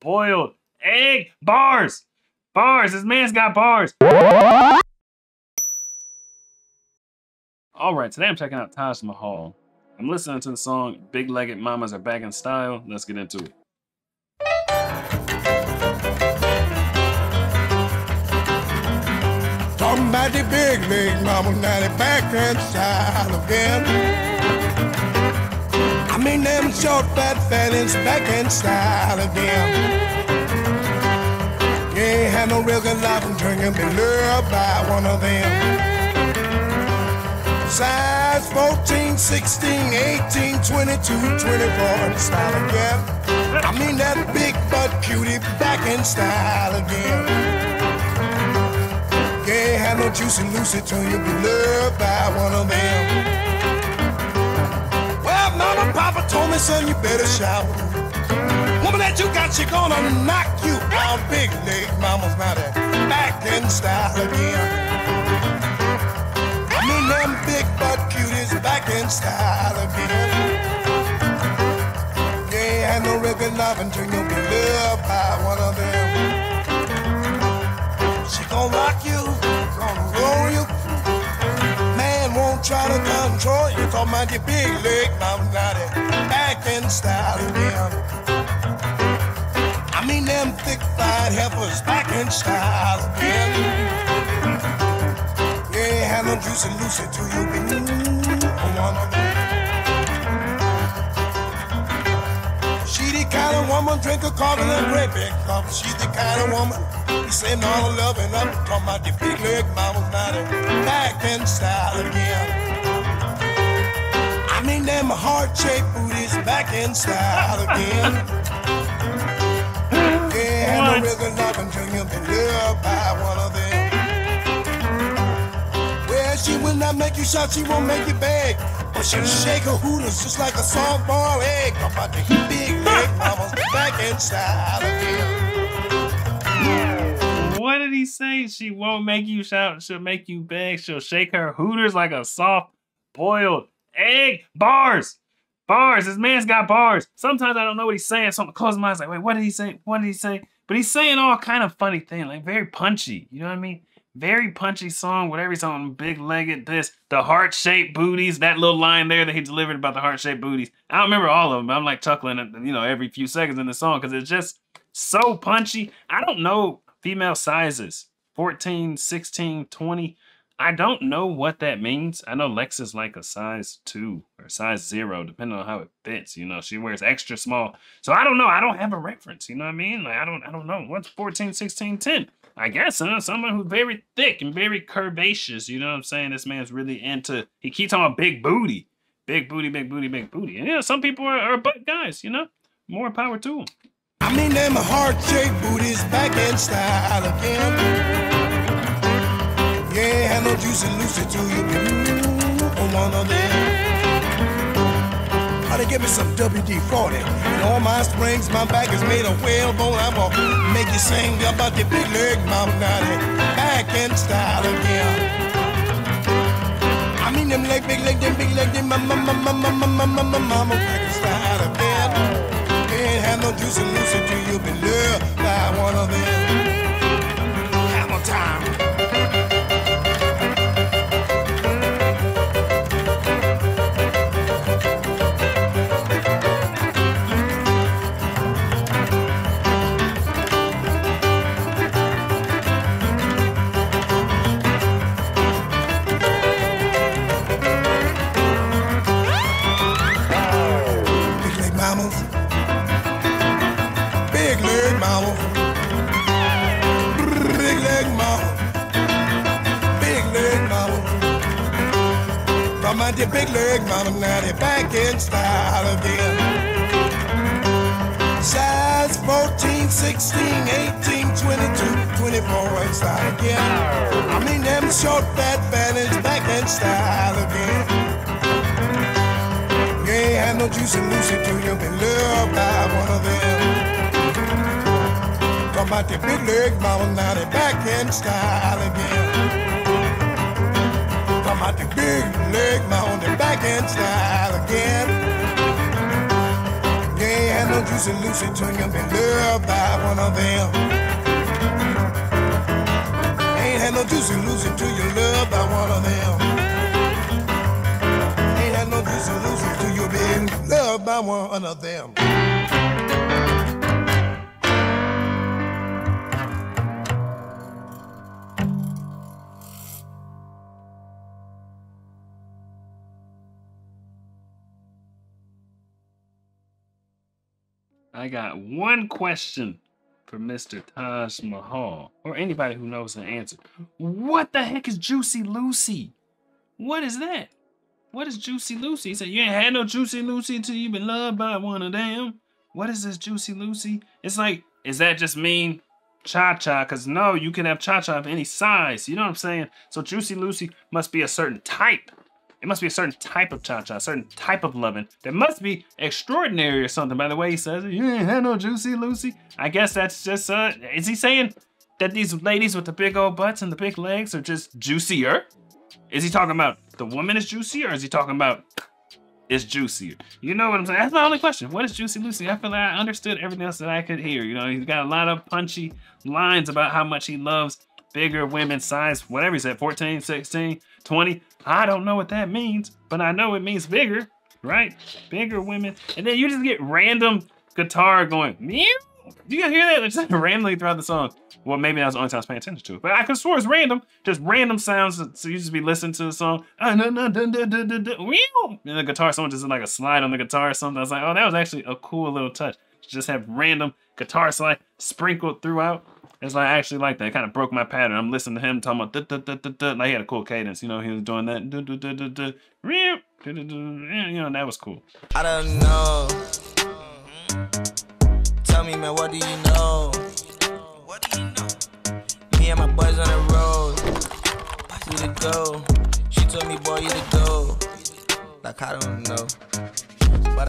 boiled egg bars. Bars. This man's got bars. All right, today I'm checking out Taj Mahal. I'm listening to the song Big Legged Mamas Are Back in Style. Let's get into it. Talking the big mama, now they back in style again. I mean them short fat fatties back in style again. You ain't had no real good life until you been loved by one of them. Size 14, 16, 18, 22, 24 in style again. I mean that big butt cutie back in style again. You ain't had no juicy Lucy till you be loved by one of them. Me, son, you better shout. Woman that you got, she gonna knock you out. Big leg mama's not back in style again. I mean them big butt cuties back in style again. Ain't had no regular love until you be loved by one of them. She gon' rock you, Try to control you. About your big leg it back in style again. I mean them thick thighed heifers back in style again. Had no juicy Lucy till you woman drink a coffee and a great big cup. She's the kind of woman he saying all the loving up. Talking about the big leg mama's not it back in style again. I mean them heart shaped booties back in style again. Yeah, What? no regular love until you been loved by one of them. Well, she will not make you shout, she won't make you beg. But she'll shake her hooters just like a soft softball egg. About the big leg mamas back in style again. What did he say? She won't make you shout. She'll make you beg. She'll shake her hooters like a soft boiled egg. Bars. Bars. This man's got bars. Sometimes I don't know what he's saying. So I'm closing my eyes like, wait, what did he say? What did he say? But he's saying all kind of funny things, like very punchy. You know what I mean? Very punchy song, whatever he's on, big legged, this, the heart shaped booties, that little line there that he delivered about the heart shaped booties. I don't remember all of them. I'm like chuckling at, you know, every few seconds in the song because it's just so punchy. I don't know female sizes 14, 16, 20. I don't know what that means. I know Lex is like a size two or size zero, depending on how it fits. You know, she wears extra small. So I don't know. I don't have a reference. You know what I mean? Like, I don't, I don't know. What's 14, 16, 10? I guess uh, someone who's very thick and very curvaceous. You know what I'm saying? This man's really into, he keeps on big booty. Big booty, big booty, big booty. And yeah, some people are, are butt guys, you know? More power to them. I mean them heart-shaped booties back in style again. Had no juicy Lucy till you be one of them. How they give me some WD-40 And all my springs, my back is made of whalebone I'm gonna make you sing about the big leg mama it back in style again I mean them leg, big leg, them big leg, them mama, mama, mama, mama, mama, mama My dear big leg mama, now they back in style again. Size 14, 16, 18, 22, 24 in style again. I mean them short fat fannies back in style again. You ain't had no juicy Lucy till you been loved by one of them. Come out the big leg mama, now they back in style again. Come out the big leg mama, they back in style again. Had no juicy Lucy till you been loved by one of them. Ain't had no juicy Lucy till you loved by one of them. Ain't had no juicy Lucy till you been loved by one of them. I got one question for Mr. Taj Mahal, or anybody who knows the answer. What the heck is Juicy Lucy? What is that? What is Juicy Lucy? He said, You ain't had no Juicy Lucy until you been loved by one of them. What is this Juicy Lucy? It's like, is that just mean cha cha? Because no, you can have cha cha of any size. You know what I'm saying? So Juicy Lucy must be a certain type. It must be a certain type of cha-cha, a certain type of loving that must be extraordinary or something by the way he says. You ain't had no juicy Lucy. I guess that's just, uh, is he saying that these ladies with the big old butts and the big legs are just juicier? Is he talking about the woman is juicy or is he talking about it's juicier? You know what I'm saying? That's my only question. What is Juicy Lucy? I feel like I understood everything else that I could hear. You know, he's got a lot of punchy lines about how much he loves bigger women size, whatever he said, 14, 16, 20. I don't know what that means, but I know it means bigger, right? Bigger women. And then you just get random guitar going, meow. Do you can hear that just randomly throughout the song. Well, maybe that was the only time I was paying attention to it. But I could swear it's random, just random sounds. So you just be listening to the song. Ah, and the guitar, someone just like a slide on the guitar or something. I was like, oh, that was actually a cool little touch. Just have random guitar slide sprinkled throughout. It's like I actually like that. It kind of broke my pattern. I'm listening to him talking about da, da, da, da, da. like he had a cool cadence. You know, he was doing that. Da, da, da, da, da. You know, that was cool. I don't know. Tell me, man, what do you know? What do you know? Me and my boys on the road. We to go. She told me, boy, you to go. Like I don't know.